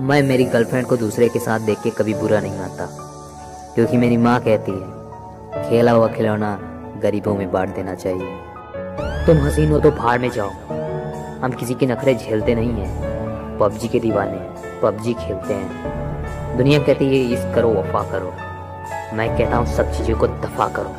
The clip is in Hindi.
मैं मेरी गर्लफ्रेंड को दूसरे के साथ देख के कभी बुरा नहीं मानता। क्योंकि मेरी माँ कहती है, खेला हुआ खिलौना गरीबों में बांट देना चाहिए। तुम हसीन हो तो फाड़ में जाओ। हम किसी के नखरे झेलते नहीं हैं। पबजी के दीवाने हैं पबजी खेलते हैं। दुनिया कहती है, इस करो, वफा करो। मैं कहता हूँ, सब चीज़ों को दफ़ा करो।